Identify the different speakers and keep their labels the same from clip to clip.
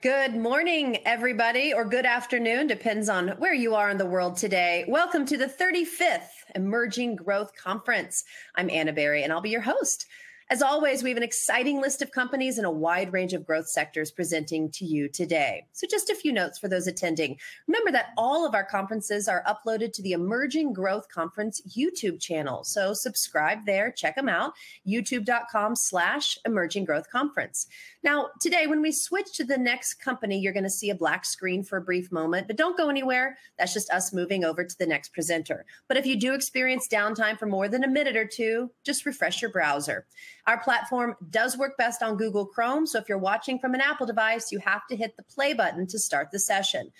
Speaker 1: Good morning, everybody, or good afternoon, depends on where you are in the world today. Welcome to the 35th Emerging Growth Conference. I'm Anna Berry, and I'll be your host. As always, we have an exciting list of companies and a wide range of growth sectors presenting to you today. So, just a few notes for those attending. Remember that all of our conferences are uploaded to the Emerging Growth Conference YouTube channel. So, subscribe there, check them out, youtube.com slash emerging growth conference. Now, today, when we switch to the next company, you're going to see a black screen for a brief moment, but don't go anywhere. That's just us moving over to the next presenter. But if you do experience downtime for more than a minute or two, just refresh your browser. Our platform does work best on Google Chrome. So if you're watching from an Apple device, you have to hit the play button to start the session.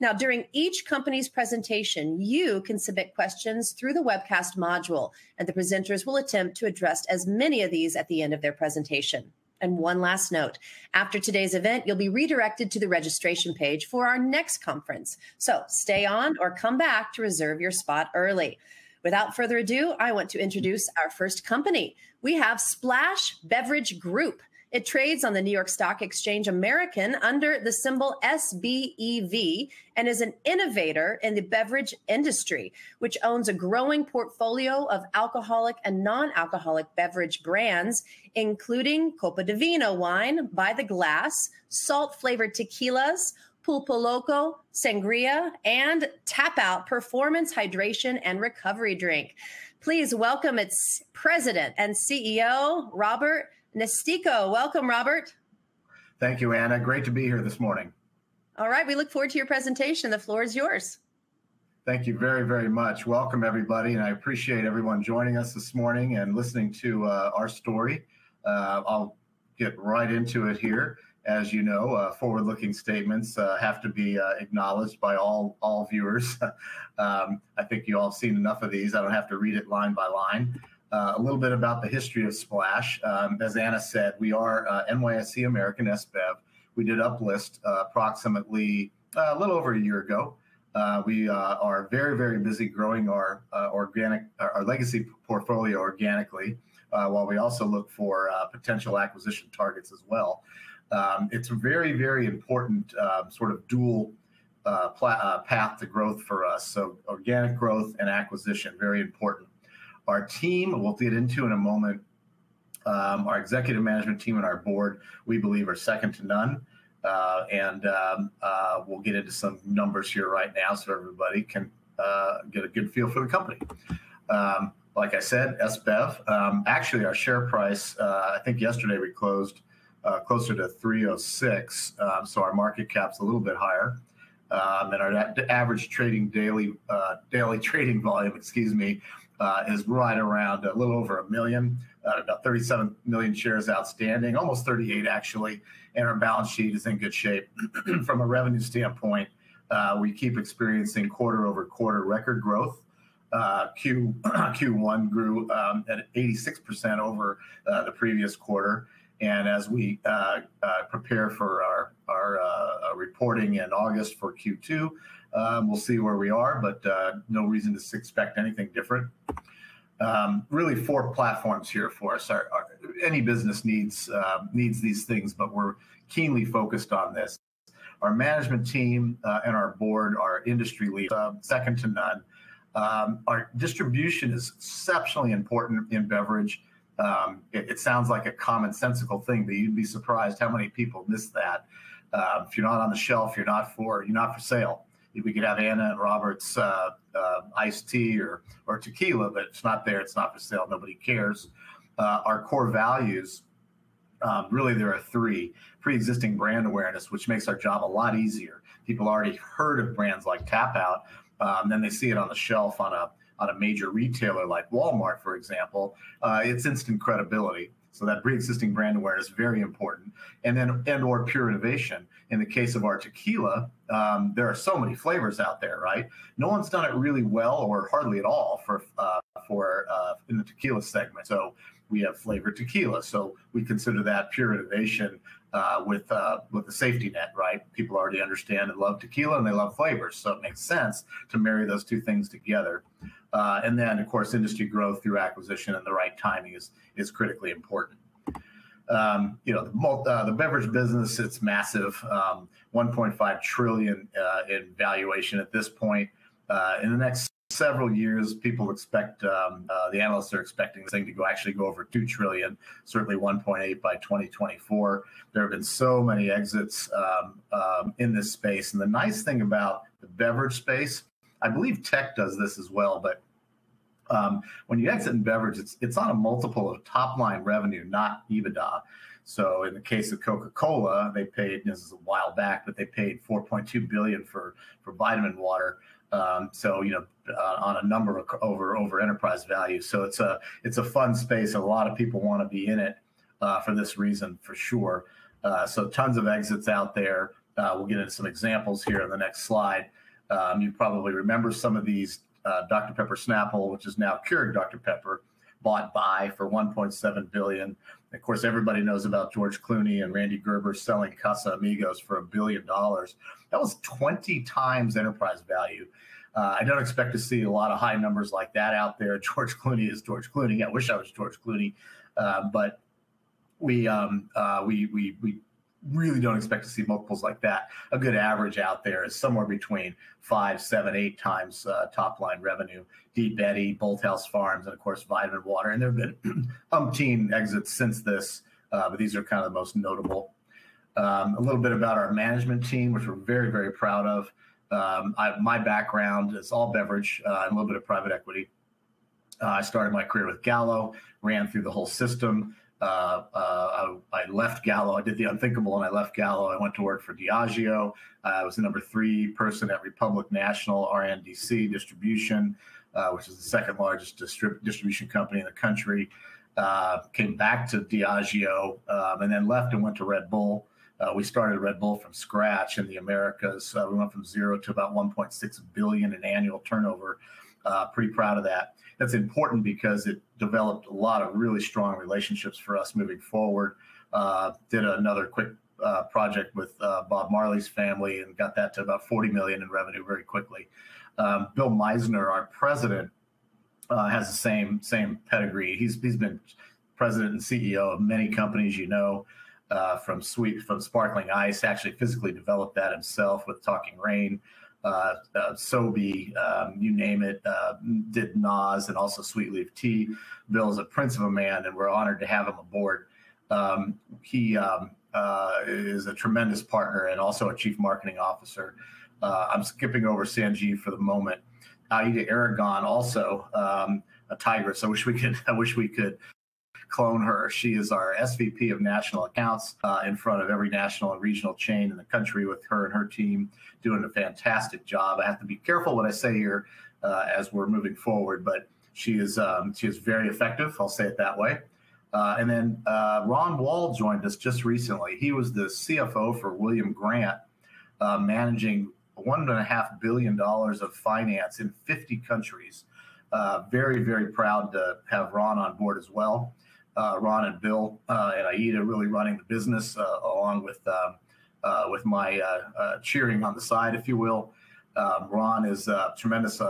Speaker 1: Now, during each company's presentation, you can submit questions through the webcast module, and the presenters will attempt to address as many of these at the end of their presentation. And one last note after today's event, you'll be redirected to the registration page for our next conference. So stay on or come back to reserve your spot early. Without further ado, I want to introduce our first company. We have Splash Beverage Group. It trades on the New York Stock Exchange American under the symbol SBEV and is an innovator in the beverage industry, which owns a growing portfolio of alcoholic and non alcoholic beverage brands, including Copa di Vino wine by the glass, salt flavored tequilas, Pulpoloco, Sangria, and Tap Out Performance Hydration and Recovery Drink. Please welcome its president and CEO, Robert Nistico. Welcome, Robert.
Speaker 2: Thank you, Anna. Great to be here this morning.
Speaker 1: All right, we look forward to your presentation. The floor is yours.
Speaker 2: Thank you very, very much. Welcome, everybody, and I appreciate everyone joining us this morning and listening to uh, our story. Uh, I'll get right into it here as you know, uh, forward-looking statements uh, have to be uh, acknowledged by all all viewers. um, I think you all have seen enough of these. I don't have to read it line by line. Uh, a little bit about the history of Splash. Um, as Anna said, we are uh, NYSE American SBEV. We did uplist uh, approximately a little over a year ago. we are very, very busy growing our organic, our legacy portfolio organically, while we also look for potential acquisition targets as well. Um, it's a very, very important uh, sort of dual uh, uh, path to growth for us. So, organic growth and acquisition, very important. Our team, we'll get into in a moment, um, our executive management team and our board, we believe, are second to none. Uh, and um, uh, we'll get into some numbers here right now so everybody can uh, get a good feel for the company. Um, like I said, SBEV. Um, actually, our share price, I think yesterday we closed uh, closer to 306. Um, so our market cap's a little bit higher. Um, and our average trading daily uh, daily trading volume, excuse me, uh, is right around a little over a million, uh, about 37 million shares outstanding, almost 38 actually. And our balance sheet is in good shape. From a revenue standpoint, uh, we keep experiencing quarter over quarter record growth. Uh, Q Q1 grew um, at 86% over uh, the previous quarter. And as we uh, uh, prepare for our, our uh, reporting in August for Q2, um, we'll see where we are, but no reason to expect anything different. Um, really, four platforms here for us. Any business needs uh, needs these things, but we're keenly focused on this. Our management team and our board are industry leaders, second to none. Um, our distribution is exceptionally important in beverage. Um, it, it, sounds like a commonsensical thing, but you'd be surprised how many people miss that. Uh, if you're not on the shelf, you're not for you're not for sale. We could have Anna and Robert's uh, uh, iced tea or or tequila, but it's not there. It's not for sale. Nobody cares. Uh, our core values, um, really, there are three: pre-existing brand awareness, which makes our job a lot easier. People already heard of brands like Tap Out, um, then they see it on the shelf on a on a major retailer like Walmart, for example, uh, it's instant credibility. So that pre-existing brand awareness is very important, and then and or pure innovation. In the case of our tequila, um, there are so many flavors out there, right? No one's done it really well or hardly at all for uh, for uh, in the tequila segment. So we have flavored tequila, so we consider that pure innovation uh, with uh, with the safety net, right? People already understand and love tequila, and they love flavors, so it makes sense to marry those two things together. Uh, and then, of course, industry growth through acquisition and the right timing is is critically important. Um, you know, the, uh, the, beverage business, it's massive, um, 1.5 trillion uh, in valuation at this point. Uh, in the next several years, people expect um, uh, the analysts are expecting this thing to go actually go over two trillion, certainly 1.8 by 2024. There have been so many exits um, um, in this space, and the nice thing about the beverage space, I believe tech does this as well, but um, when you exit in beverage, it's it's on a multiple of top line revenue, not EBITDA. So in the case of Coca-Cola, they paid this is a while back, but they paid 4.2 billion for for vitamin water. Um, so you know, uh, on a number of over over enterprise value. So it's a it's a fun space. A lot of people want to be in it uh, for this reason, for sure. Uh, so tons of exits out there. Uh, we'll get into some examples here in the next slide. Um, you probably remember some of these uh, Dr. Pepper Snapple, which is now Keurig Dr. Pepper, bought by for 1.7 billion. Of course, everybody knows about George Clooney and Rande Gerber selling Casamigos for a billion dollars. That was 20 times enterprise value. Uh, I don't expect to see a lot of high numbers like that out there. George Clooney is George Clooney. I wish I was George Clooney, uh, but we um, uh, we we we really don't expect to see multiples like that. A good average out there is somewhere between five, seven, eight times uh, top line revenue. Deep Eddy, Bolthouse Farms, and of course Vitamin Water. And there have been umpteen exits since this, uh, but these are kind of the most notable. Um, a little bit about our management team, which we're very, very proud of. Um, I, my background is all beverage uh, and a little bit of private equity. Uh, I started my career with Gallo, ran through the whole system. Uh, uh, I, I, left Gallo. I did the unthinkable and I left Gallo. I went to work for Diageo. Uh, I was the number three person at Republic National RNDC Distribution, uh, which is the second largest distrib- distribution company in the country. Uh, came back to Diageo um, and then left and went to Red Bull. We started Red Bull from scratch in the Americas. we went from zero to about 1.6 billion in annual turnover. pretty proud of that that's important because it developed a lot of really strong relationships for us moving forward. Uh, did another quick uh, project with uh, Bob Marley's family and got that to about 40 million in revenue very quickly. Um, Bill Meissner, our president, uh, has the same same pedigree. He's he's been president and CEO of many companies, you know. Uh, from sweet from sparkling ice actually physically developed that himself with talking rain uh, uh, Sobe, um, you name it, uh, did Nas and also Sweet Leaf Tea. Bill is a prince of a man, and we're honored to have him aboard. Um, he um, uh, is a tremendous partner and also a chief marketing officer. Uh, I'm skipping over Sanjeev for the moment. Aida Aragon, also um, a tigress. I wish we could. I wish we could clone her. She is our SVP of national accounts uh, in front of every national and regional chain in the country with her and her team doing a fantastic job. I have to be careful what I say here uh, as we're moving forward, but she is um, she is very effective. I'll say it that way. Uh, and then uh, Ron Wall joined us just recently. He was the CFO for William Grant, uh, managing one and a half billion dollars of finance in 50 countries. Uh, very, very proud to have Ron on board as well Ron and Bill uh, and Aida really running the business uh, along with um, uh, with my uh, cheering on the side, if you will. Um, Ron is a tremendous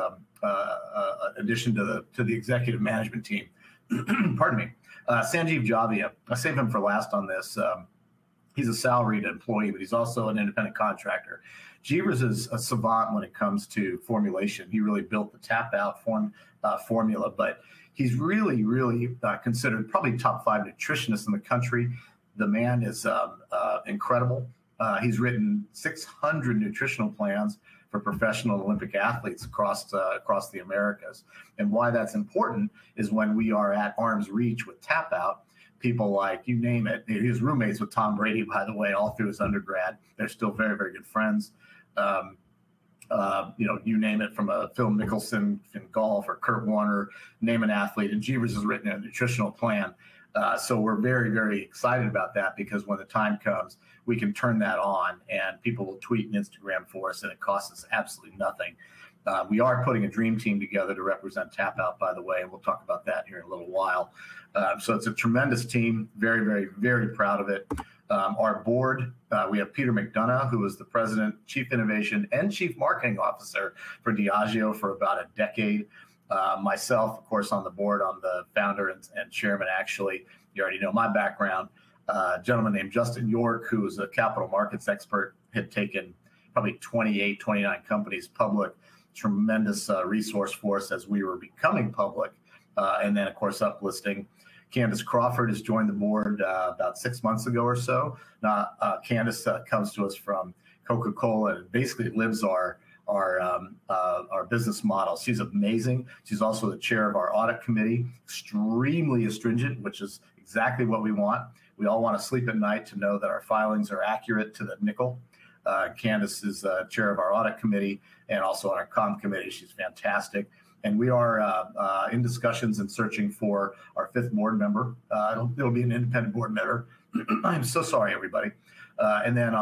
Speaker 2: addition to the to the executive management team. Pardon me, Sanjeev Javia. I save him for last on this. Um, he's a salaried employee, but he's also an independent contractor. Jeevers is a savant when it comes to formulation. He really built the tap out form uh, formula, but he's really, really uh, considered probably top five nutritionist in the country. The man is um, uh, incredible. Uh, he's written 600 nutritional plans for professional Olympic athletes across uh, across the Americas. And why that's important is when we are at arm's reach with Tap Out, people like you name it. His roommates with Tom Brady, by the way, all through his undergrad. They're still very, very good friends. Um, uh, you know, you name it from a Phil Mickelson in golf or Kurt Warner, name an athlete, and Jeevers has written a nutritional plan. Uh, so we're very, very excited about that because when the time comes, we can turn that on and people will tweet and Instagram for us, and it costs us absolutely nothing. Uh, we are putting a dream team together to represent Tap Out, by the way, and we'll talk about that here in a little while. Uh, so it's a tremendous team. Very, very, very proud of it. Um, our board, uh, we have Peter McDonough, who was the president, chief innovation, and chief marketing officer for Diageo for about a decade. Uh, myself, of course, on the board, I'm the founder and, chairman, actually. You already know my background. uh, a gentleman named Justin York, who was a capital markets expert, had taken probably 28, 29 companies public. Tremendous resource for us as we were becoming public. And then, of course, uplisting. Candace Crawford has joined the board uh, about six months ago or so. Now, uh, Candace uh, comes to us from Coca Cola and basically lives our our um, uh, our business model. She's amazing. She's also the chair of our audit committee, extremely astringent, which is exactly what we want. We all want to sleep at night to know that our filings are accurate to the nickel. Uh, Candace is uh, chair of our audit committee and also on our com committee. She's fantastic. And we are uh, uh, in discussions and searching for our fifth board member. Uh, it'll, it'll, be an independent board member. I'm so sorry, everybody. Uh, and then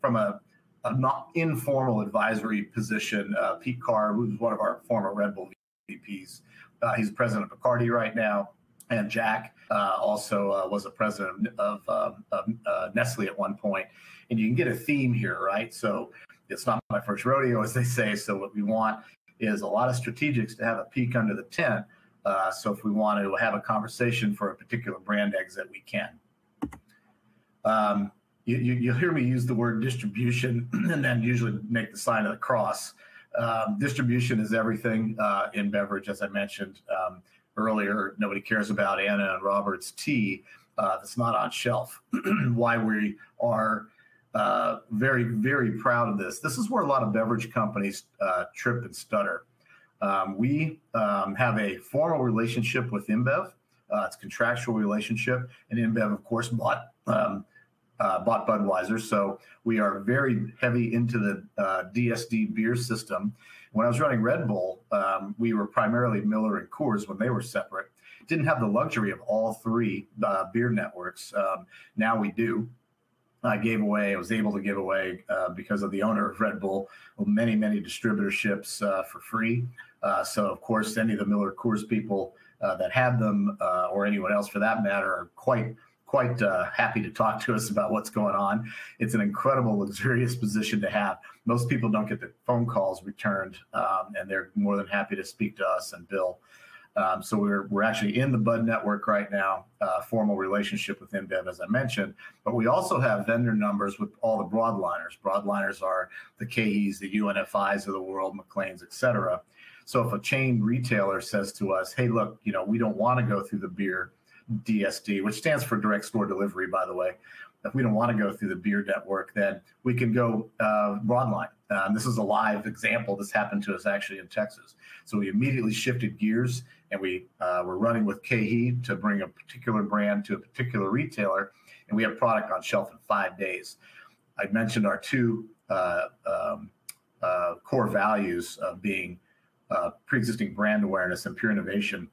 Speaker 2: from a a not informal advisory position. Uh, Pete Carr, who's one of our former Red Bull VPs, uh, he's president of Bacardi right now. And Jack uh, also uh, was a president of, um, of uh, Nestle at one point. And you can get a theme here, right? So it's not my first rodeo, as they say. So what we want is a lot of strategics to have a peek under the tent. Uh, so if we want to have a conversation for a particular brand exit, we can. Um, you, you, you'll hear me use the word distribution and then usually make the sign of the cross. Um, distribution is everything uh, in beverage, as I mentioned um, earlier. Nobody cares about Anna and Robert's tea uh, that's not on shelf. Why we are very, very proud of this. This is where a lot of beverage companies uh, trip and stutter. Um, we um, have a formal relationship with InBev. Uh, it's a contractual relationship, and InBev, of course, bought um, uh, bought Budweiser. So we are very heavy into the uh, DSD beer system. When I was running Red Bull, um, we were primarily Miller and Coors when they were separate. Didn't have the luxury of all three uh, beer networks. Um, now we do. I gave away, I was able to give away uh, because of the owner of Red Bull, many, many distributorships uh, for free. Uh, so, of course, any of the Miller Coors people that have them, or anyone else for that matter, are quite quite uh, happy to talk to us about what's going on. It's an incredible, luxurious position to have. Most people don't get the phone calls returned, um, and they're more than happy to speak to us and Bill. Um, so we're we're actually in the Bud network right now, uh, formal relationship with InBev, as I mentioned. But we also have vendor numbers with all the broadliners. Broadliners are the KeHEs, the UNFIs of the world, McLane's, et cetera. So if a chain retailer says to us, "Hey, look, you know, we don't want to go through the beer DSD, which stands for direct store delivery, by the way. If we don't want to go through the beer network, then we can go uh, broadline. Um, this is a live example. This happened to us actually in Texas. So we immediately shifted gears and we uh, were running with KeHE to bring a particular brand to a particular retailer, and we have product on shelf in five days. I mentioned our two uh, um, uh, core values of being uh, pre-existing brand awareness and pure innovation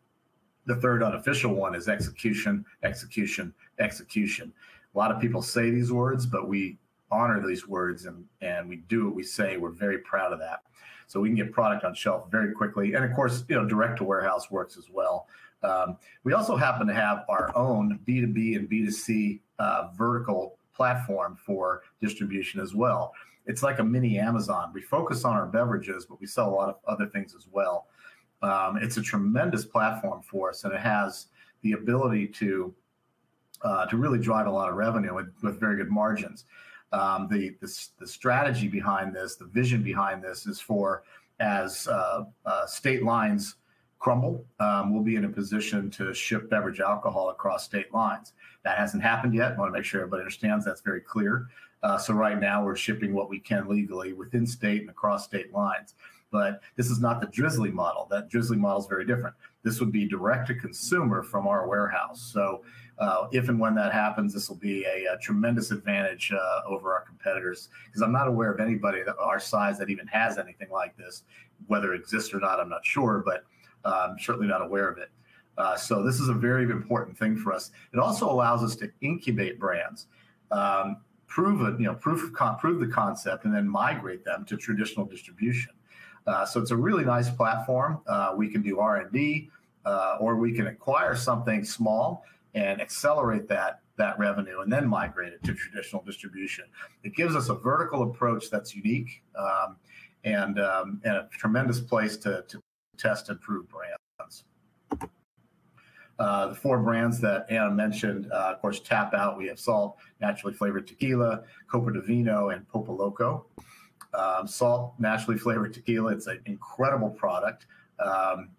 Speaker 2: the third unofficial one is execution, execution, execution. A lot of people say these words, but we honor these words and, and we do what we say. We're very proud of that. So we can get product on shelf very quickly. And of course, you know, direct to warehouse works as well. Um, we also happen to have our own B2B and B2C uh, vertical platform for distribution as well. It's like a mini Amazon. We focus on our beverages, but we sell a lot of other things as well. Um, it's a tremendous platform for us, and it has the ability to uh, to really drive a lot of revenue with, with very good margins. Um, the, the, the strategy behind this, the vision behind this, is for as uh, uh, state lines crumble, um, we'll be in a position to ship beverage alcohol across state lines. That hasn't happened yet. I want to make sure everybody understands that's very clear. Uh, so right now we're shipping what we can legally within state and across state lines. But this is not the Drizly model. That Drizly model is very different. This would be direct to consumer from our warehouse. So uh, if and when that happens, this will be a, a tremendous advantage uh, over our competitors because I'm not aware of anybody that our size that even has anything like this. Whether it exists or not, I'm not sure, but I'm certainly not aware of it. Uh, so this is a very important thing for us. It also allows us to incubate brands, um, prove it, you know, proof prove the concept, and then migrate them to traditional distribution. Uh, so it's a really nice platform. Uh, we can do R&D uh, or we can acquire something small and accelerate that that revenue and then migrate it to traditional distribution. It gives us a vertical approach that's unique um, and, um, and a tremendous place to, to test and prove brands. Uh, the four brands that Anna mentioned, uh, of course, Tap Out, we have Salt, naturally flavored tequila, Copa di Vino, and Pulpoloco. Loco. Um, salt, naturally flavored tequila, it's an incredible product. Um,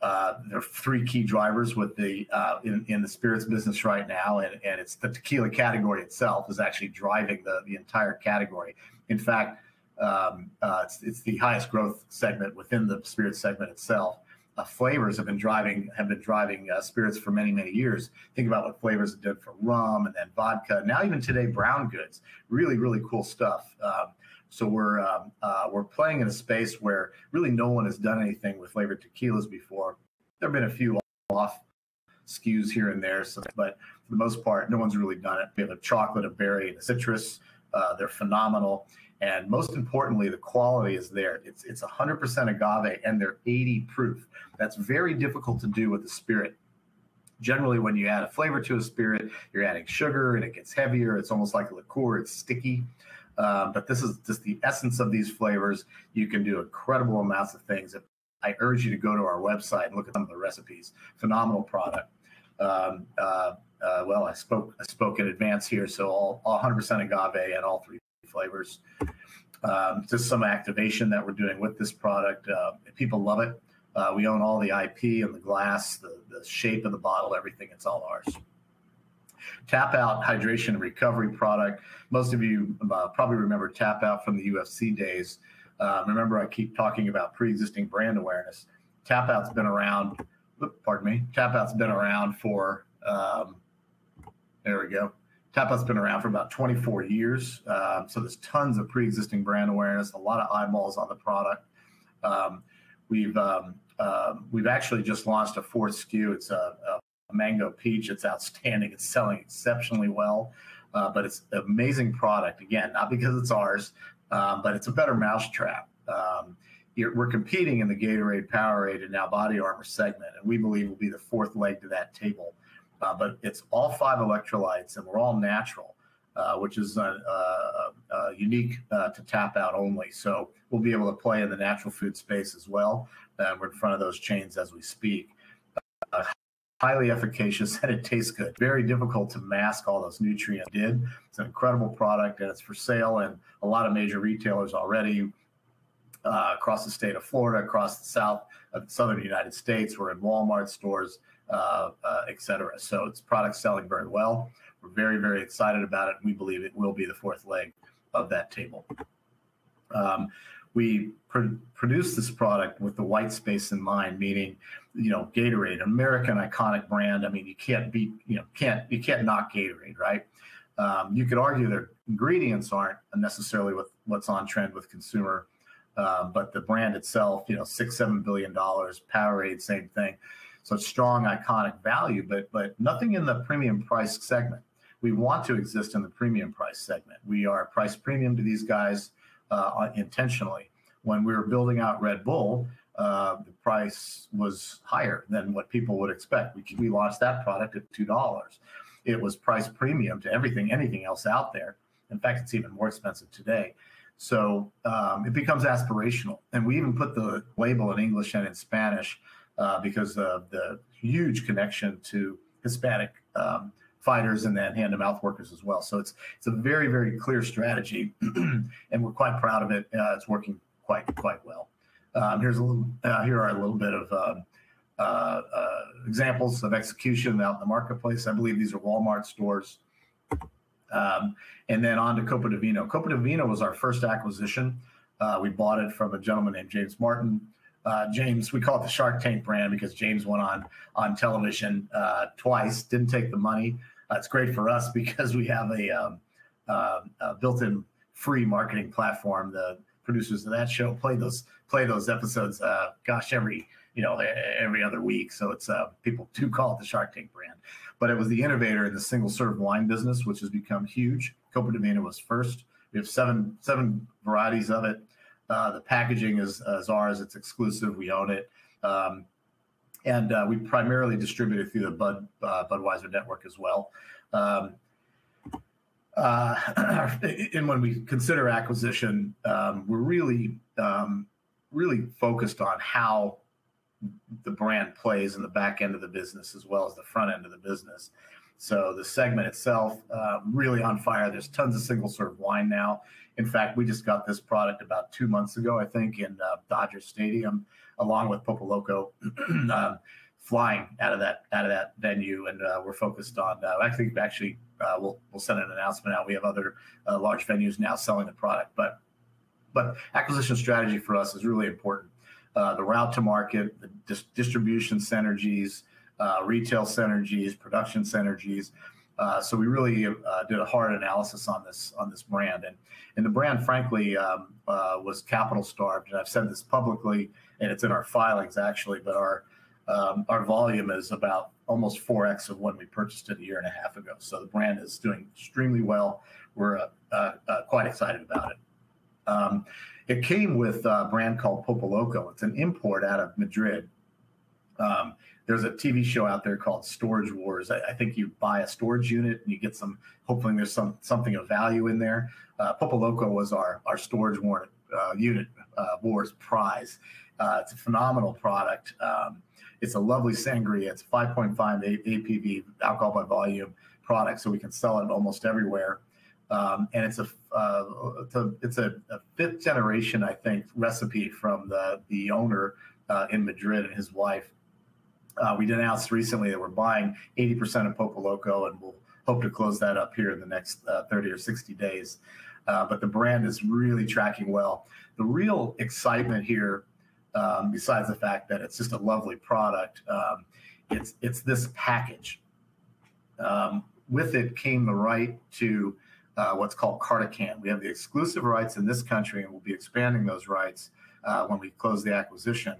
Speaker 2: uh, there are three key drivers with the uh, in, in the spirits business right now, and, and it's the tequila category itself is actually driving the, the entire category. In fact, um, uh, it's, it's the highest growth segment within the spirits segment itself. Uh, flavors have been driving have been driving uh, spirits for many many years. Think about what flavors did for rum and then vodka. Now even today, brown goods, really really cool stuff. Um, so we're um, uh, we're playing in a space where really no one has done anything with flavored tequilas before. There have been a few off SKUs here and there, so, but for the most part, no one's really done it. We have a chocolate, a berry, and a citrus. Uh, they're phenomenal, and most importantly, the quality is there. It's it's 100% agave, and they're 80 proof. That's very difficult to do with a spirit generally when you add a flavor to a spirit you're adding sugar and it gets heavier it's almost like a liqueur it's sticky um, but this is just the essence of these flavors. You can do incredible amounts of things. I urge you to go to our website and look at some of the recipes. Phenomenal product. Um, uh, uh, well, I spoke I spoke in advance here, so all, all 100% agave and all three flavors. Um, just some activation that we're doing with this product. Uh, people love it. Uh, we own all the IP and the glass, the, the shape of the bottle, everything. It's all ours. Tap Out hydration recovery product. Most of you uh, probably remember Tap Out from the UFC days. Um, remember, I keep talking about pre-existing brand awareness. Tap Out's been around. Pardon me. Tap Out's been around for. Um, there we go. Tap Out's been around for about 24 years. Um, so there's tons of pre-existing brand awareness, a lot of eyeballs on the product. Um, we've um, uh, we've actually just launched a fourth SKU. It's a, a mango peach. It's outstanding. It's selling exceptionally well, uh, but it's an amazing product. Again, not because it's ours, um, but it's a better mousetrap. Um, we're competing in the Gatorade, Powerade, and now Body Armor segment, and we believe will be the fourth leg to that table. Uh, but it's all five electrolytes, and we're all natural, uh, which is uh, uh, uh, unique to Tap Out only. So we'll be able to play in the natural food space as well. we're in front of those chains as we speak highly efficacious and it tastes good. Very difficult to mask all those nutrients. Did it's an incredible product and it's for sale in a lot of major retailers already uh, across the state of Florida, across the south of southern United States. We're in Walmart stores, uh, uh, et cetera. So it's product selling very well. We're very very excited about it. We believe it will be the fourth leg of that table. Um, we pr- produce this product with the white space in mind, meaning, you know, Gatorade, American iconic brand. I mean, you can't beat, you know, can't you can't knock Gatorade, right? Um, you could argue their ingredients aren't necessarily with what's on trend with consumer, uh, but the brand itself, you know, six seven billion dollars. Powerade, same thing. So strong iconic value, but but nothing in the premium price segment. We want to exist in the premium price segment. We are price premium to these guys intentionally. When we were building out Red Bull, uh, the price was higher than what people would expect. We, we launched that product at two dollars. It was price premium to everything, anything else out there. In fact, it's even more expensive today. So um, it becomes aspirational, and we even put the label in English and in Spanish uh, because of the huge connection to Hispanic um, fighters and then hand to mouth workers as well. So it's it's a very very clear strategy, and we're quite proud of it. Uh, it's working quite quite well. Um, here's a little. Uh, here are a little bit of um, uh, uh, examples of execution out in the marketplace. I believe these are Walmart stores. Um, and then on to Copa di Vino. Copa di Vino was our first acquisition. Uh, we bought it from a gentleman named James Martin. Uh, James, we call it the Shark Tank brand because James went on on television uh, twice, didn't take the money, it's great for us because we have a, um, uh, a built-in free marketing platform. The producers of that show play those play those episodes. Uh, gosh, every you know every other week. So it's uh, people do call it the Shark Tank brand, but it was the innovator in the single serve wine business, which has become huge. Copa di Vino was first. We have seven seven varieties of it. Uh, the packaging is, is ours. It's exclusive. We own it. Um, and uh, we primarily distribute it through the Bud uh, Budweiser network as well. Um, uh, and when we consider acquisition, um, we're really um, really focused on how the brand plays in the back end of the business as well as the front end of the business. So the segment itself, uh, really on fire. There's tons of single serve wine now. In fact, we just got this product about two months ago, I think, in uh, Dodger Stadium, along with Pulpoloco, um, flying out of that out of that venue, and uh, we're focused on. Uh, I think actually uh, we'll we'll send an announcement out. We have other uh, large venues now selling the product, but but acquisition strategy for us is really important. Uh, the route to market, the dis- distribution synergies, retail synergies, production synergies. Uh, so we really uh, did a hard analysis on this on this brand, and and the brand, frankly, um, uh, was capital starved. And I've said this publicly, and it's in our filings actually. But our um, our volume is about almost 4x of when we purchased it a year and a half ago. So the brand is doing extremely well. We're uh, quite excited about it. Um, it came with a brand called Pulpoloco. It's an import out of Madrid. Um, there's a TV show out there called Storage Wars. I, I, think you buy a storage unit and you get some. Hopefully, there's some something of value in there. Uh, Pulpoloco was our our storage war, uh, unit uh, wars prize. Uh, it's a phenomenal product. Um, it's a lovely sangria. It's 5.5 ABV alcohol by volume product, so we can sell it almost everywhere. Um, and it's a uh, it's a, it's a, a, fifth generation, I think, recipe from the the owner uh, in Madrid and his wife. Uh, we announced recently that we're buying 80% of Pulpoloco, and we'll hope to close that up here in the next uh, 30 or 60 days. Uh, but the brand is really tracking well. The real excitement here, um, besides the fact that it's just a lovely product, um, it's it's this package. Um, with it came the right to what's called CartoCan. We have the exclusive rights in this country, and we'll be expanding those rights when we close the acquisition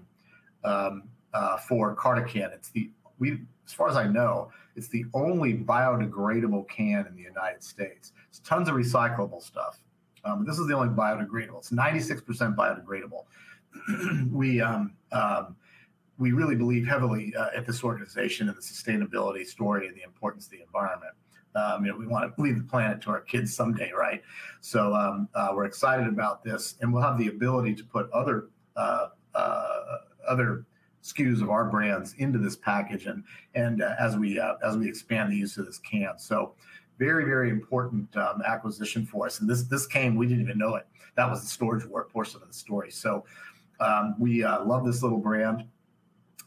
Speaker 2: uh, for CartoCan. It's the we, as far as I know, it's the only biodegradable can in the United States. It's tons of recyclable stuff. Um, this is the only biodegradable. It's 96% biodegradable. we um, um, we really believe heavily uh, at this organization in the sustainability story and the importance of the environment. Um, you know, we want to leave the planet to our kids someday, right? So um, uh, we're excited about this, and we'll have the ability to put other uh, uh, other SKUs of our brands into this package, and and uh, as we uh, as we expand the use of this can, so very very important um, acquisition for us. And this this came, we didn't even know it. That was the storage war portion of the story. So um, we uh, love this little brand,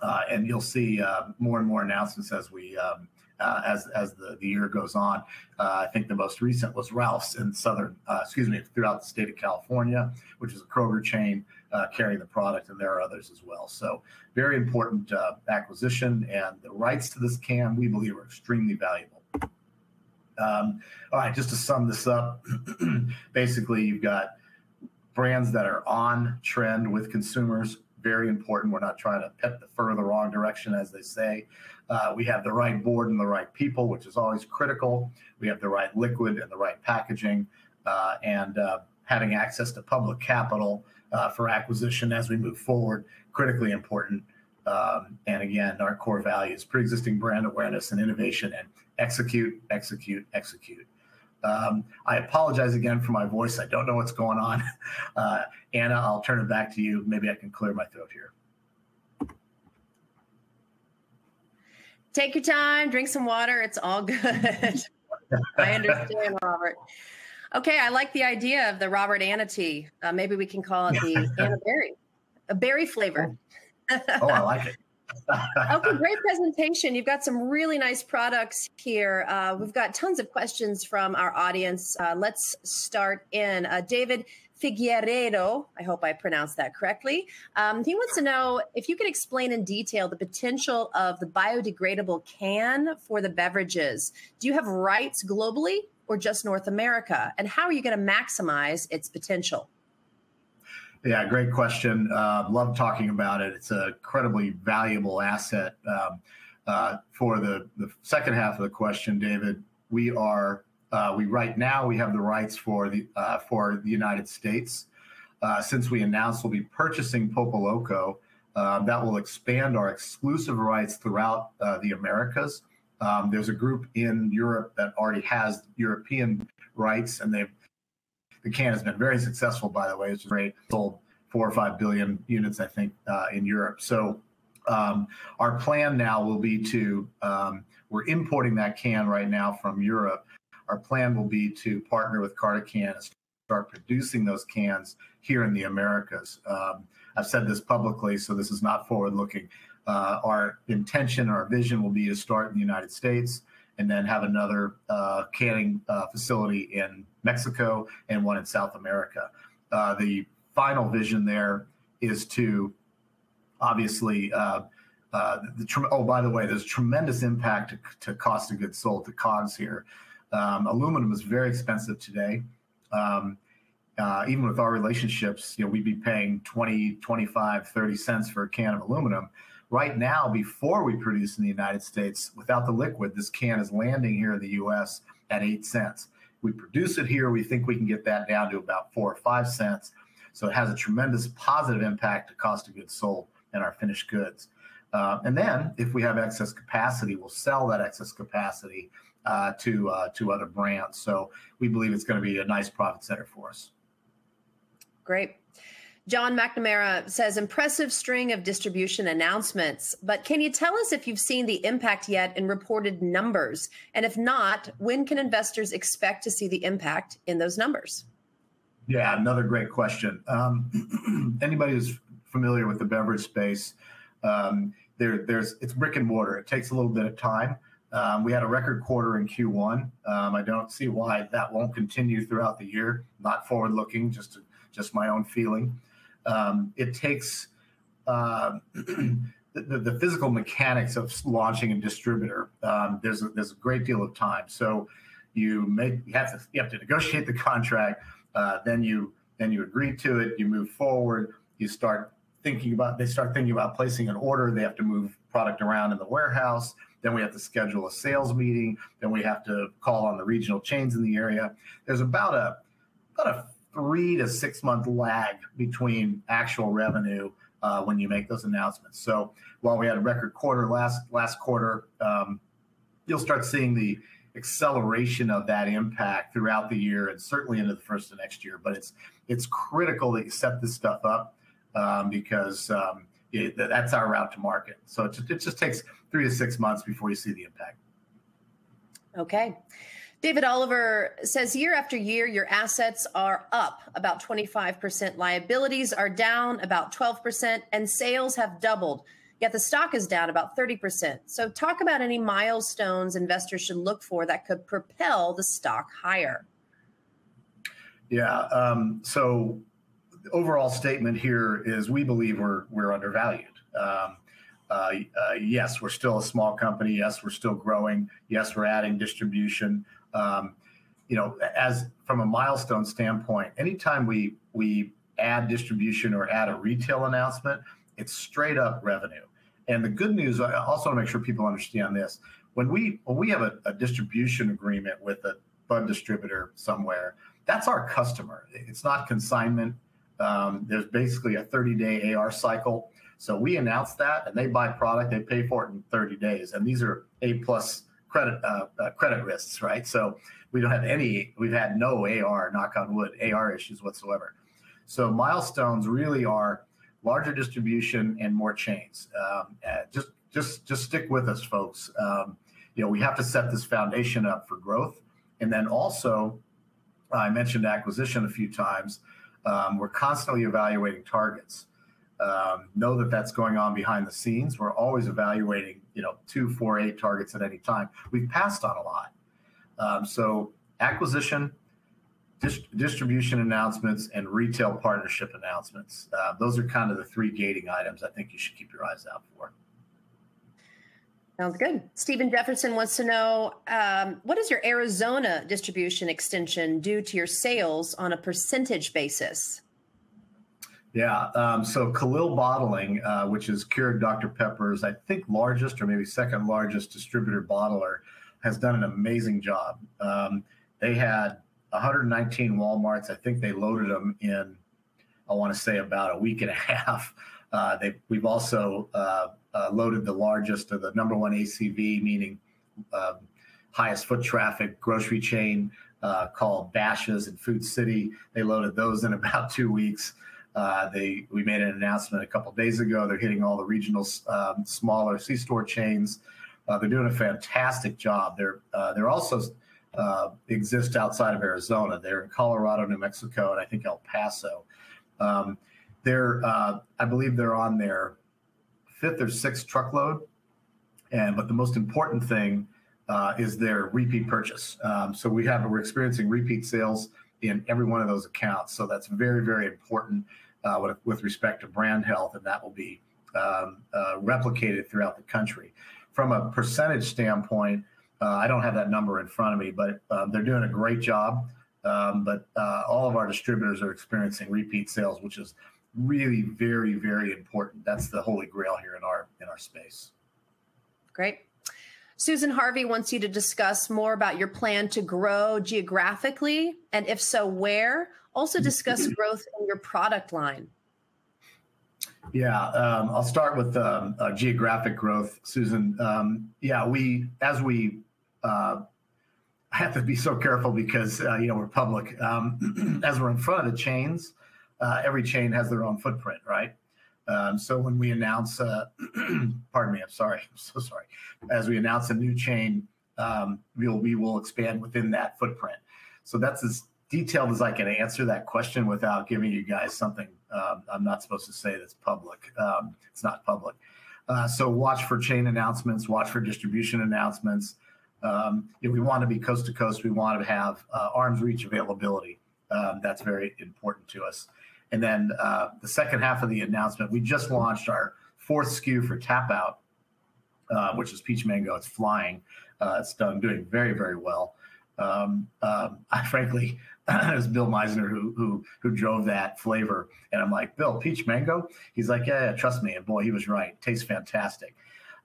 Speaker 2: and you'll see more and more announcements as we. Uh, as as the, the year goes on. Uh, I think the most recent was Ralph's in southern, uh, excuse me, throughout the state of California, which is a Kroger chain uh, carrying the product, and there are others as well. So very important uh, acquisition, and the rights to this can we believe are extremely valuable. Um, all right, just to sum this up, basically you've got brands that are on trend with consumers very important. We're not trying to pet the fur the wrong direction, as they say. Uh, we have the right board and the right people, which is always critical. We have the right liquid and the right packaging, uh, and uh, having access to public capital uh, for acquisition as we move forward, critically important. Um, and again, our core values: pre-existing brand awareness and innovation, and execute, execute, execute. Um, I apologize again for my voice. I don't know what's going on. Uh, Anna, I'll turn it back to you. Maybe I can clear my throat here.
Speaker 1: Take your time, drink some water. It's all good. I understand, Robert. Okay, I like the idea of the Robert Anna tea. Uh, maybe we can call it the Anna Berry, a berry flavor.
Speaker 2: oh, oh I like it.
Speaker 1: Okay, great presentation. You've got some really nice products here. Uh, we've got tons of questions from our audience. Uh, let's start in. Uh, David, Figueiredo, I hope I pronounced that correctly. Um, he wants to know if you could explain in detail the potential of the biodegradable can for the beverages. Do you have rights globally or just North America? And how are you going to maximize its potential?
Speaker 2: Yeah, great question. Uh, love talking about it. It's an incredibly valuable asset. Um, uh, for the, second half of the question, David, we are uh, we right now we have the rights for the for the United States. Since we announced we'll be purchasing Pulpoloco, um, that will expand our exclusive rights throughout the Americas. Um, there's a group in Europe that already has European rights, and they've the can has been very successful. By the way, it's great. Sold four or five billion units, I think, uh, in Europe. So Um, our plan now will be to, um, we're importing that can right now from Europe. Our plan will be to partner with CartoCan and start producing those cans here in the Americas. Um, I've said this publicly, so this is not forward looking. Uh, our intention, our vision will be to start in the United States and then have another uh, canning uh, facility in Mexico and one in South America. Uh, the final vision there is to obviously uh, uh, the, oh by the way there's tremendous impact to, to, cost of goods sold to cogs here. Um, aluminum is very expensive today. Um, uh, even with our relationships you know we'd be paying 20 25 30 cents for a can of aluminum right now before we produce in the united states without the liquid this can is landing here in the us at 8 cents we produce it here we think we can get that down to about 4 or 5 cents so it has a tremendous positive impact to cost of goods sold and our finished goods. Uh, and then if we have excess capacity, we'll sell that excess capacity uh, to uh, to other brands. So we believe it's going to be a nice profit center for us.
Speaker 1: Great. John McNamara says, impressive string of distribution announcements, but can you tell us if you've seen the impact yet in reported numbers? And if not, when can investors expect to see the impact in those numbers?
Speaker 2: Yeah, another great question. Um, anybody who's familiar with the beverage space, um, there, there's it's brick and mortar. It takes a little bit of time. Um, we had a record quarter in Q1. Um, I don't see why that won't continue throughout the year. Not forward looking, just just my own feeling. Um, it takes uh, the, the, physical mechanics of launching a distributor. Um, there's a, there's a great deal of time. So you make you have to you have to negotiate the contract. Uh, then you then you agree to it. You move forward. You start thinking about they start thinking about placing an order they have to move product around in the warehouse then we have to schedule a sales meeting then we have to call on the regional chains in the area there's about a about a three to six month lag between actual revenue uh, when you make those announcements so while we had a record quarter last last quarter um, you'll start seeing the acceleration of that impact throughout the year and certainly into the first of next year but it's it's critical that you set this stuff up um, because um, it, that's our route to market. So it just, it just takes three to six months before you see the impact.
Speaker 1: Okay. David Oliver says year after year, your assets are up about 25%, liabilities are down about 12%, and sales have doubled. Yet the stock is down about 30%. So, talk about any milestones investors should look for that could propel the stock higher.
Speaker 2: Yeah. Um, so, the overall statement here is we believe we're we're undervalued. Um, uh, uh, yes, we're still a small company. Yes, we're still growing. Yes, we're adding distribution. Um, you know, as from a milestone standpoint, anytime we we add distribution or add a retail announcement, it's straight up revenue. And the good news, I also want to make sure people understand this: when we when we have a, distribution agreement with a bud distributor somewhere, that's our customer. It's not consignment um, there's basically a 30 day AR cycle. So we announce that, and they buy product, they pay for it in 30 days, and these are A plus credit uh, uh, credit risks, right? So we don't have any. We've had no AR, knock on wood, AR issues whatsoever. So milestones really are larger distribution and more chains. Um, uh, just just just stick with us, folks. Um, you know we have to set this foundation up for growth, and then also I mentioned acquisition a few times. Um, we're constantly evaluating targets. Um, know that that's going on behind the scenes. We're always evaluating, you know, two, four, eight targets at any time. We've passed on a lot. Um, so acquisition, dis- distribution announcements, and retail partnership announcements. Uh, those are kind of the three gating items I think you should keep your eyes out for.
Speaker 1: Sounds good. Stephen Jefferson wants to know um, what does your Arizona distribution extension do to your sales on a percentage basis?
Speaker 2: Yeah, um, so Kalil Bottling, uh, which is Keurig Dr. Pepper's, I think, largest or maybe second largest distributor bottler, has done an amazing job. Um, they had 119 Walmarts. I think they loaded them in, I want to say, about a week and a half. Uh, they, we've also uh, uh, loaded the largest or the number one ACV, meaning uh, highest foot traffic grocery chain uh, called Bashas' in Food City. They loaded those in about two weeks. Uh, they we made an announcement a couple days ago. They're hitting all the regional um, smaller C store chains. Uh, they're doing a fantastic job. They're uh, they're also uh, exist outside of Arizona. They're in Colorado, New Mexico, and I think El Paso. Um, they're uh, I believe they're on their fifth or sixth truckload. And but the most important thing is their repeat purchase. Um, so we have we're experiencing repeat sales in every one of those accounts. So that's very very important uh, with, with, respect to brand health, and that will be um, uh, replicated throughout the country. From a percentage standpoint, uh, I don't have that number in front of me, but um, they're doing a great job. Um, but uh, all of our distributors are experiencing repeat sales, which is really very very important. That's the holy grail here in our in our space.
Speaker 1: Great. Susan Harvey wants you to discuss more about your plan to grow geographically, and if so, where. Also, discuss growth in your product line.
Speaker 2: Yeah, um, I'll start with um, uh, geographic growth, Susan. Um, yeah, we as we uh, have to be so careful because uh, you know we're public. Um, as we're in front of the chains, uh, every chain has their own footprint, right? Um, so when we announce, uh, pardon me, I'm sorry, I'm so sorry. As we announce a new chain, um, we'll, we will expand within that footprint. So that's as detailed as I can answer that question without giving you guys something um, I'm not supposed to say that's public. Um, it's not public. Uh, so watch for chain announcements, watch for distribution announcements. Um, if we want to be coast to coast, we want to have uh, arm's reach availability. Um, that's very important to us. And then uh, the second half of the announcement, we just launched our fourth SKU for TapouT, uh, which is peach mango. It's flying. Uh, it's done doing very very well. Um, um, I frankly, it was Bill Meissner who who who drove that flavor, and I'm like, Bill, peach mango. He's like, yeah, yeah trust me, and boy, he was right. Tastes fantastic.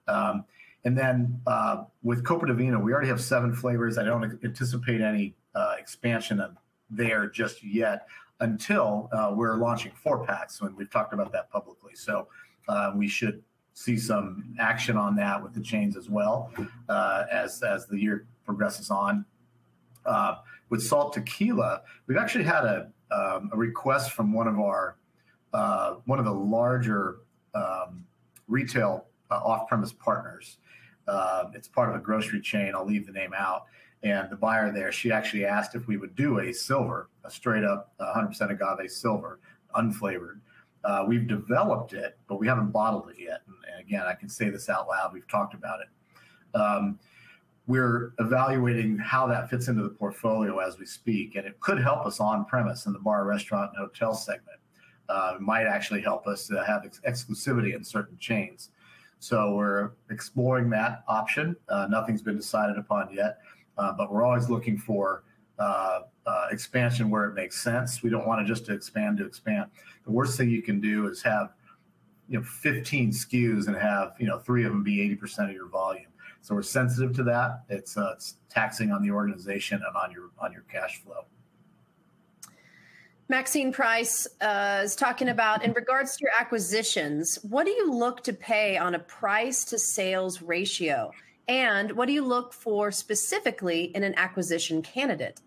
Speaker 2: Um, and then uh, with Copa di Vino, we already have seven flavors. I don't anticipate any uh, expansion of there just yet until uh, we're launching four packs, and we've talked about that publicly. So uh, we should see some action on that with the chains as well uh, as as the year progresses on. With salt tequila, we've actually had a, um, request from one of our one of the larger um, retail off-premise partners. it's part of a grocery chain. I'll leave the name out and the buyer there, she actually asked if we would do a silver, a straight up 100% agave silver, unflavored. Uh, we've developed it, but we haven't bottled it yet. And, and, again, I can say this out loud. We've talked about it. Um, we're evaluating how that fits into the portfolio as we speak, and it could help us on premise in the bar, restaurant, and hotel segment. Uh, it might actually help us to have ex- exclusivity in certain chains. So we're exploring that option. Uh, nothing's been decided upon yet. Uh, but we're always looking for uh, uh, expansion where it makes sense. We don't want to just to expand to expand. The worst thing you can do is have you know 15 SKUs and have you know three of them be 80% of your volume. So we're sensitive to that. It's, it's taxing on the organization and on your on your cash flow.
Speaker 1: Maxine Price is talking about in regards to your acquisitions, what do you look to pay on a price to sales ratio? And what do you look for specifically in an acquisition candidate?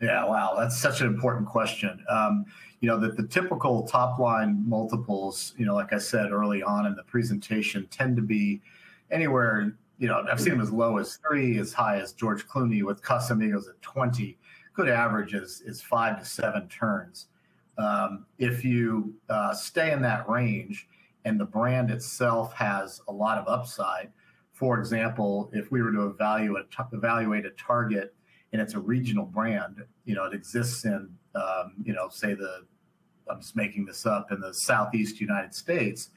Speaker 2: Yeah, wow, that's such an important question. Um, you know, that the typical top line multiples, you know, like I said early on in the presentation, tend to be anywhere, you know, I've seen them as low as three, as high as George Clooney with Casamigos at 20. Good average is, is five to seven turns. Um, if you uh, stay in that range and the brand itself has a lot of upside, for example, if we were to evaluate evaluate a target and it's a regional brand, you know, it exists in, um, you know, say the, I'm just making this up, in the Southeast United States,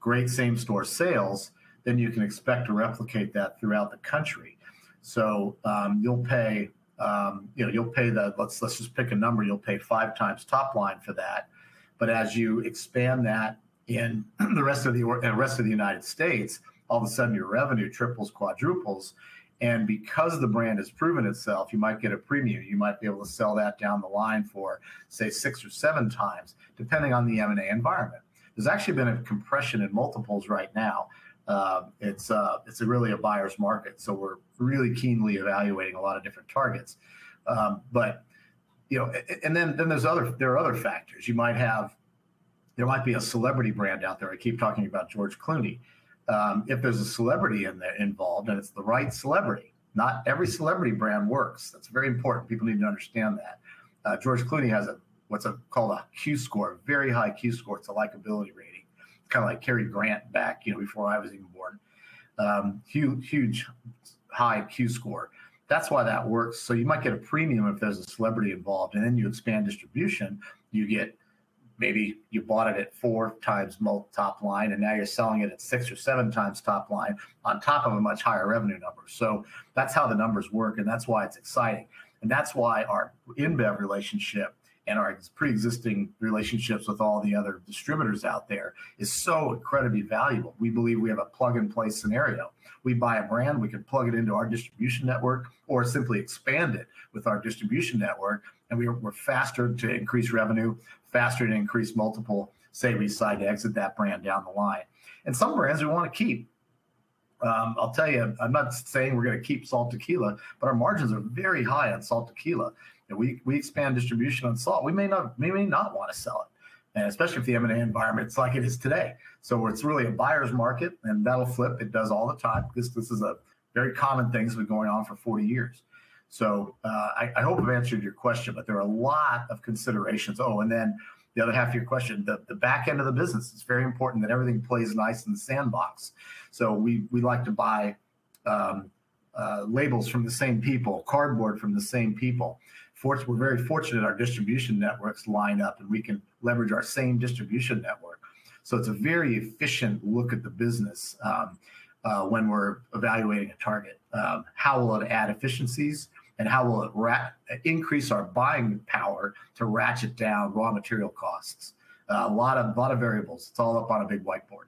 Speaker 2: great same store sales, then you can expect to replicate that throughout the country. So um, you'll pay, um, you know, you'll pay the Let's let's just pick a number. You'll pay five times top line for that. But as you expand that in the rest of the rest of the United States, all of a sudden your revenue triples, quadruples. And because the brand has proven itself, you might get a premium. You might be able to sell that down the line for, say, six or seven times, depending on the M&A environment. There's actually been a compression in multiples right now. Uh, it's uh, it's a really a buyer's market, so we're really keenly evaluating a lot of different targets. Um, but you know, and then then there's other there are other factors. You might have there might be a celebrity brand out there. I keep talking about George Clooney. Um, if there's a celebrity in there involved and it's the right celebrity, not every celebrity brand works. That's very important. People need to understand that. Uh, George Clooney has a what's a, called a Q score, very high Q score. It's a likability rating, kind of like Cary Grant back, you know, before I was even born. Um, huge, huge, high Q score. That's why that works. So you might get a premium if there's a celebrity involved, and then you expand distribution. You get maybe you bought it at four times top line and now you're selling it at six or seven times top line on top of a much higher revenue number. So that's how the numbers work and that's why it's exciting. And that's why our inbev relationship and our pre-existing relationships with all the other distributors out there is so incredibly valuable. We believe we have a plug and play scenario. We buy a brand we can plug it into our distribution network or simply expand it with our distribution network and we we're faster to increase revenue faster to increase multiple, say we decide to exit that brand down the line. And some brands we want to keep. Um, I'll tell you, I'm not saying we're going to keep salt tequila, but our margins are very high on salt tequila. And we we expand distribution on salt. We may not we may not want to sell it, and especially if the M&A environment is like it is today. So it's really a buyer's market, and that'll flip. It does all the time. This this is a very common thing that's been going on for 40 years. So uh, I, I, hope I've answered your question, but there are a lot of considerations. Oh, and then the other half of your question, the, the back end of the business, it's very important that everything plays nice in the sandbox. So we, we like to buy um, uh, labels from the same people, cardboard from the same people. we're very fortunate our distribution networks line up and we can leverage our same distribution network. So it's a very efficient look at the business um, uh, when we're evaluating a target. Um, how will it add efficiencies? And how will it ra- increase our buying power to ratchet down raw material costs? Uh, a lot of a lot of variables. It's all up on a big whiteboard.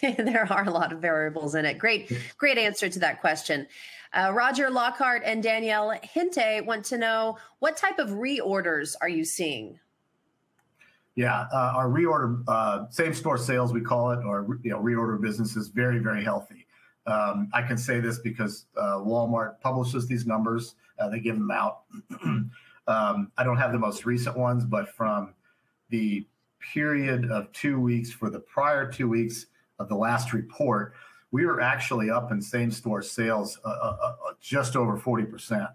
Speaker 1: there are a lot of variables in it. Great, great answer to that question. Uh, Roger Lockhart and Danielle Hinte want to know what type of reorders are you seeing?
Speaker 2: Yeah, uh, our reorder, uh, same store sales, we call it, or you know, reorder business is very, very healthy. Um, I can say this because uh, Walmart publishes these numbers. Uh, they give them out. um, I don't have the most recent ones, but from the period of two weeks for the prior two weeks of the last report, we were actually up in same store sales uh, just over 40%.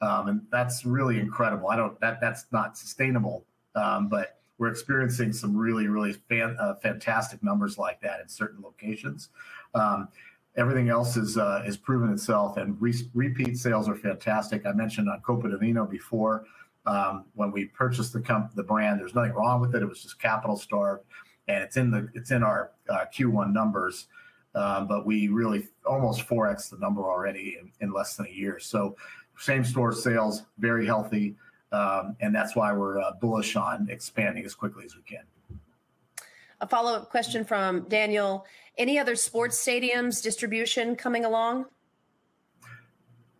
Speaker 2: Um, and that's really incredible. I don't, that that's not sustainable. But we're experiencing some really, really fan, fantastic numbers like that in certain locations. Everything else is uh, is proven itself, and re- repeat sales are fantastic. I mentioned on Copa di Vino before um, when we purchased the comp- the brand. There's nothing wrong with it. It was just capital starved, and it's in the it's in our uh, Q1 numbers. Um, but we really almost 4x the number already in, in, less than a year. So, same store sales very healthy, um, and that's why we're uh, bullish on expanding as quickly as we can.
Speaker 1: A follow up question from Daniel any other sports stadiums distribution coming along?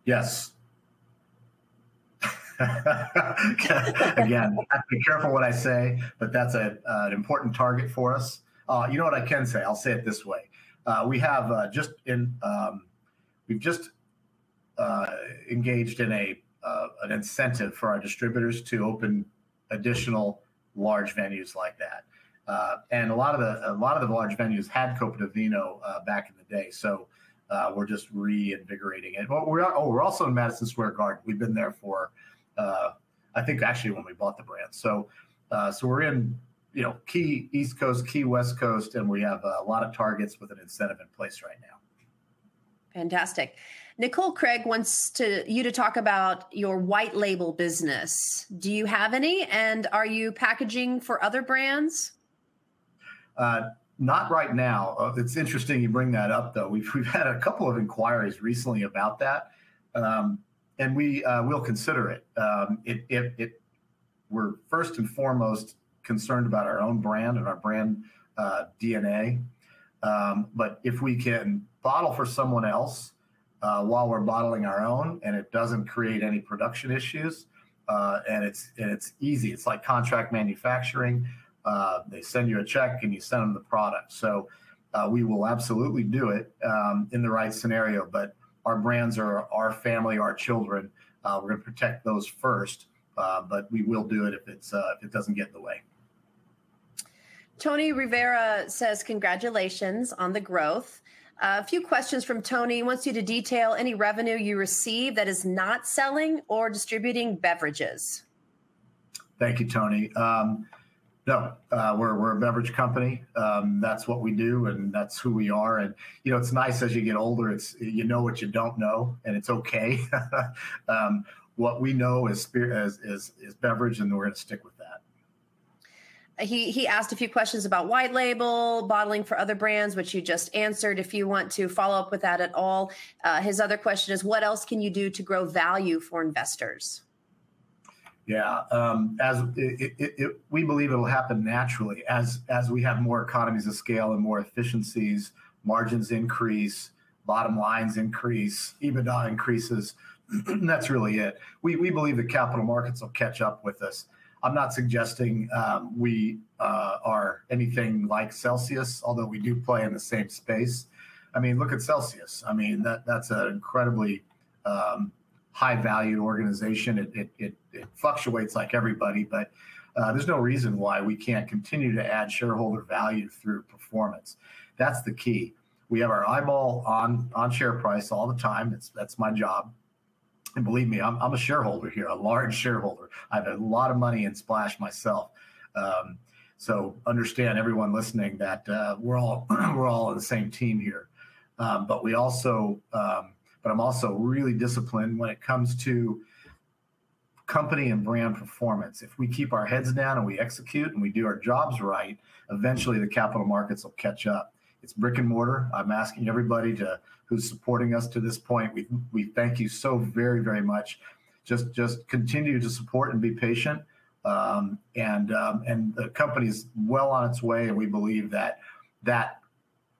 Speaker 2: Yes. Again, be careful what I say, but that's a, uh, an important target for us. Uh, you know what I can say? I'll say it this way: uh, we have uh, just in um, we've just uh, engaged in a uh, an incentive for our distributors to open additional large venues like that. Uh, and a lot of the a lot of the large venues had Copa di Vino uh, back in the day, so uh, we're just reinvigorating it. But we're oh, we're also in Madison Square Garden. We've been there for uh, I think actually when we bought the brand. So uh, so we're in you know key East Coast, key West Coast, and we have a lot of targets with an incentive in place right now.
Speaker 1: Fantastic. Nicole Craig wants to you to talk about your white label business. Do you have any, and are you packaging for other brands?
Speaker 2: Uh, not right now. Uh, it's interesting you bring that up, though. We've, we've had a couple of inquiries recently about that, um, and we uh, will consider it. Um, it. We're first and foremost concerned about our own brand and our brand DNA. Um, but if we can bottle for someone else while we're bottling our own, and it doesn't create any production issues, and it's and it's easy. It's like contract manufacturing they send you a check and you send them the product. So uh, we will absolutely do it um, in the right scenario. But our brands are our family, our children. Uh, we're going to protect those first uh, but we will do it if it's uh, if it doesn't get in the way.
Speaker 1: Tony Rivera says congratulations on the growth. Uh, a few questions from Tony. He wants you to detail any revenue you receive that is not selling or distributing beverages.
Speaker 2: Thank you, Tony. No, uh, we're a beverage company. Um, that's what we do, and that's who we are. And you know, it's nice as you get older. It's you know what you don't know, and it's okay. um, what we know is beverage, and we're going to stick with that.
Speaker 1: He he asked a few questions about white label bottling for other brands, which you just answered. If you want to follow up with that at all, uh, his other question is, what else can you do to grow value for investors?
Speaker 2: Yeah, um, as it, we believe it'll happen naturally as as we have more economies of scale and more efficiencies, margins increase, bottom lines increase, EBITDA increases. that's really it. We we believe the capital markets will catch up with us. I'm not suggesting um, we uh, are anything like Celsius, although we do play in the same space. I mean, look at Celsius. I mean that that's an incredibly um, high valued organization. It, it, it, fluctuates like everybody, but uh, there's no reason why we can't continue to add shareholder value through performance. That's the key. We have our eyeball on on share price all the time. That's my job. And believe me, I'm, I'm a shareholder here, a large shareholder. I have a lot of money in Splash myself. Um, so understand everyone listening that uh, we're all we're all on the same team here. Um, but we also um, but I'm also really disciplined when it comes to company and brand performance. If we keep our heads down and we execute and we do our jobs right, eventually the capital markets will catch up. It's brick and mortar. I'm asking everybody to who's supporting us to this point. We we thank you so very very much. Just just continue to support and be patient. Um, and um, and the company is well on its way, and we believe that that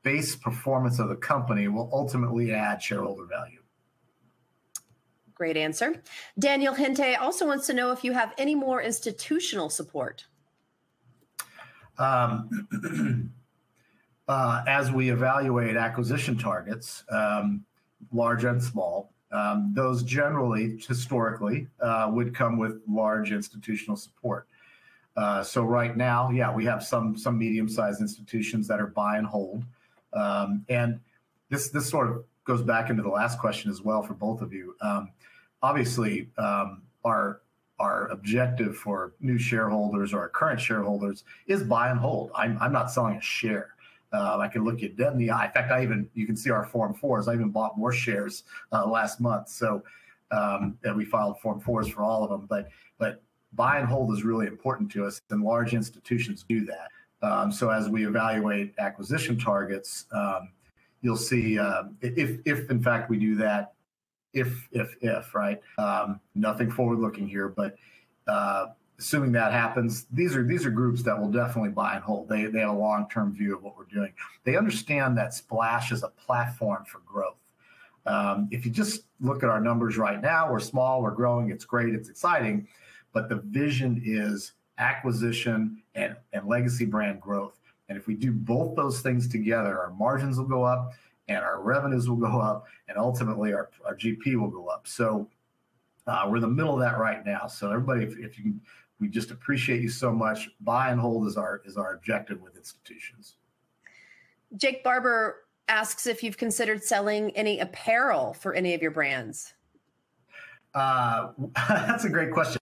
Speaker 2: base performance of the company will ultimately add shareholder value.
Speaker 1: Great answer. Daniel Hente also wants to know if you have any more institutional support.
Speaker 2: Um, uh, as we evaluate acquisition targets, um, large and small, um, those generally, historically, uh, would come with large institutional support. Uh, so right now, yeah, we have some some medium-sized institutions that are buy and hold. Um, and this this sort of goes back into the last question as well for both of you. Um, obviously, um, our our objective for new shareholders or our current shareholders is buy and hold. I'm, I'm not selling a share. Uh, I can look you dead in the eye. In fact, I even you can see our Form Fours. I even bought more shares uh, last month. So um, and we filed Form Fours for all of them. But but buy and hold is really important to us, and large institutions do that. Um, so as we evaluate acquisition targets, um, you'll see uh, if, if in fact we do that, if, if, if, right? Um, nothing forward looking here, but uh, assuming that happens, these are these are groups that will definitely buy and hold. They they have a long term view of what we're doing. They understand that Splash is a platform for growth. Um, if you just look at our numbers right now, we're small, we're growing, it's great, it's exciting, but the vision is acquisition and, and legacy brand growth. And if we do both those things together, our margins will go up and our revenues will go up and ultimately our, our GP will go up. So uh, we're in the middle of that right now. So everybody, if, if you can, we just appreciate you so much. Buy and hold is our is our objective with institutions.
Speaker 1: Jake Barber asks if you've considered selling any apparel for any of your brands.
Speaker 2: Uh, that's a great question.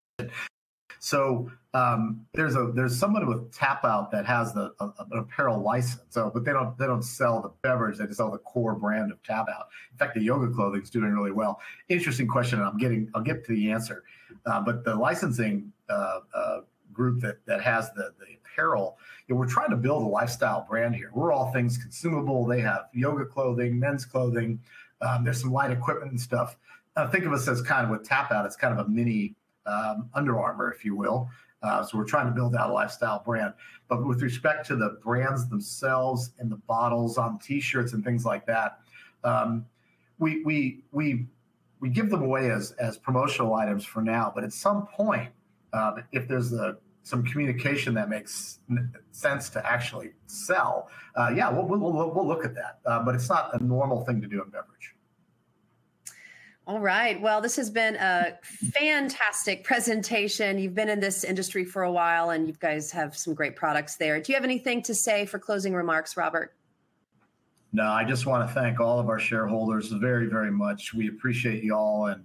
Speaker 2: So um, there's a there's someone with TapouT that has the a, an apparel license. So, but they don't they don't sell the beverage. They just sell the core brand of TapouT. In fact, the yoga clothing is doing really well. Interesting question. I'm getting I'll get to the answer. Uh, but the licensing uh, uh, group that that has the the apparel, you know, we're trying to build a lifestyle brand here. We're all things consumable. They have yoga clothing, men's clothing. Um, there's some light equipment and stuff. Uh, think of us as kind of with TapouT. It's kind of a mini um, Under Armour, if you will. Uh, so we're trying to build out a lifestyle brand. But with respect to the brands themselves and the bottles on T-shirts and things like that, um, we we we we give them away as as promotional items for now. But at some point, um, if there's a some communication that makes sense to actually sell, uh, yeah, we'll, we'll, we'll, look at that. Uh, but it's not a normal thing to do in beverage.
Speaker 1: All right. Well, this has been a fantastic presentation. You've been in this industry for a while and you guys have some great products there. Do you have anything to say for closing remarks, Robert?
Speaker 2: No, I just want to thank all of our shareholders very, very much. We appreciate you all, and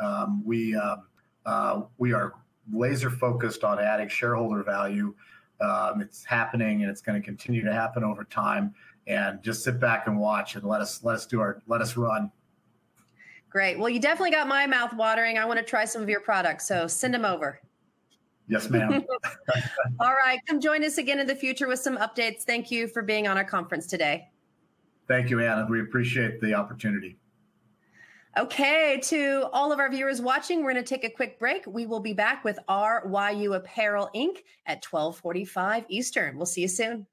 Speaker 2: um, we uh, uh, we are laser focused on adding shareholder value. Um, it's happening, and it's going to continue to happen over time. And just sit back and watch, and let us let us do our let us run.
Speaker 1: Great. Well, you definitely got my mouth watering. I want to try some of your products, so send them over.
Speaker 2: Yes, ma'am.
Speaker 1: All right. Come join us again in the future with some updates. Thank you for being on our conference today.
Speaker 2: Thank you, Anna. We appreciate the opportunity.
Speaker 1: Okay, to all of our viewers watching, we're going to take a quick break. We will be back with RYU Apparel Inc. at 1245 Eastern. We'll see you soon.